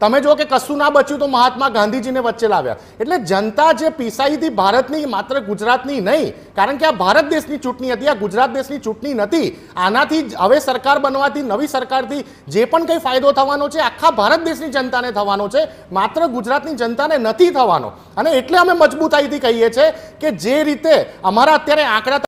તમે જો કે કશું ના બચ્યું તો મહાત્મા ગાંધીજીને વચ્ચે લાવ્યા. એટલે જનતા જે પીસાઈ હતી ભારતની માત્ર ગુજરાતની નહીં, કારણ કે આ ભારત દેશની ચૂંટણી હતી, આ ગુજરાત દેશની ચૂંટણી નથી. આનાથી જ હવે સરકાર બનવાથી, નવી સરકારથી જે પણ કંઈ ફાયદો થવાનો છે, આખા ભારત દેશની જનતાને થવાનો છે, માત્ર ગુજરાતની જનતાને નથી થવાનો. અને એટલે અમે મજબૂતાઈથી કહીએ છીએ કે જે રીતે અમારા અત્યારે આંકડા